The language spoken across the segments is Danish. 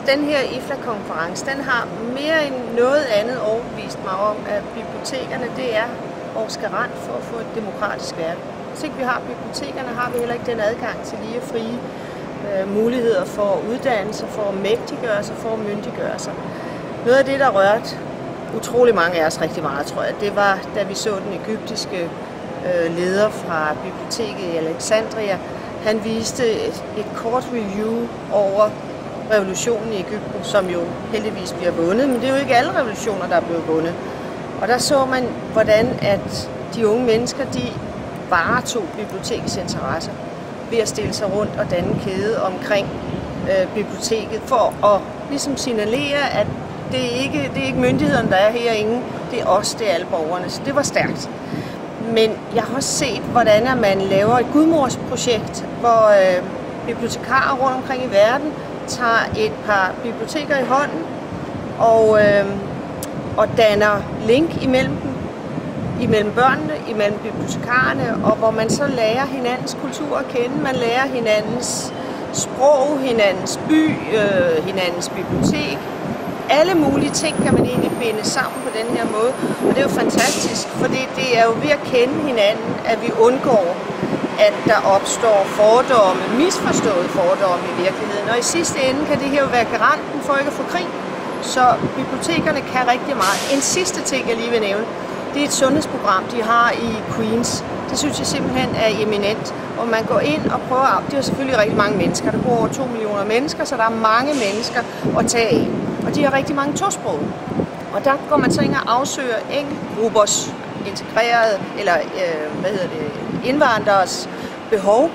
Altså, den her IFLA-konference, den har mere end noget andet overbevist mig om, at bibliotekerne, det er vores garant for at få et demokratisk verden. Hvis ikke vi har bibliotekerne, har vi heller ikke den adgang til lige og frie øh, muligheder for uddannelse, for at mægtiggøre sig, for at myndiggøre sig. Noget af det, der rørte utrolig mange af os rigtig meget, tror jeg, det var, da vi så den egyptiske øh, leder fra biblioteket i Alexandria. Han viste et, et kort review over revolutionen i Ægypten, som jo heldigvis bliver vundet, men det er jo ikke alle revolutioner, der er blevet vundet. Og der så man, hvordan at de unge mennesker, de varetog bibliotekets interesser ved at stille sig rundt og danne kæde omkring øh, biblioteket, for at ligesom signalere, at det er, ikke, det er ikke myndighederne, der er herinde, det er os, det er alle borgerne. Så det var stærkt. Men jeg har også set, hvordan man laver et gudmorsprojekt, hvor øh, bibliotekarer rundt omkring i verden tager et par biblioteker i hånden og, øh, og danner link imellem dem, imellem børnene, imellem bibliotekarerne, og hvor man så lærer hinandens kultur at kende. Man lærer hinandens sprog, hinandens by, øh, hinandens bibliotek. Alle mulige ting kan man egentlig binde sammen på den her måde, og det er jo fantastisk, for det er jo ved at kende hinanden, at vi undgår at der opstår fordomme, misforståede fordomme i virkeligheden. Og i sidste ende kan det her jo være garanten for ikke at få krig. Så bibliotekerne kan rigtig meget. En sidste ting, jeg lige vil nævne, det er et sundhedsprogram, de har i Queens. Det synes jeg simpelthen er eminent. Og man går ind og prøver at... Det er selvfølgelig rigtig mange mennesker. Der bor over 2 millioner mennesker, så der er mange mennesker at tage af. Og de har rigtig mange tosprog. Og der går man så ind og afsøger enkeltgruppers integrerede, eller øh, hvad hedder det, indvandrers behov,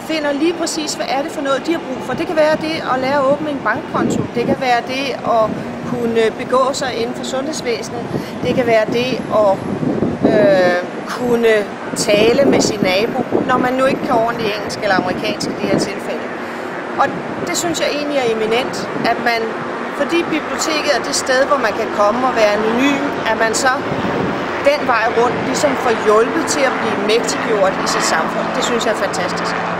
finder lige præcis, hvad er det for noget, de har brug for. Det kan være det at lære at åbne en bankkonto. Det kan være det at kunne begå sig inden for sundhedsvæsenet. Det kan være det at øh, kunne tale med sin nabo, når man nu ikke kan ordentligt engelsk eller amerikansk i det her tilfælde. Og det synes jeg egentlig er eminent, at man, fordi biblioteket er det sted, hvor man kan komme og være anonym, at man så den vej rundt ligesom får hjulpet til at blive mægtiggjort i sit samfund. Det synes jeg er fantastisk.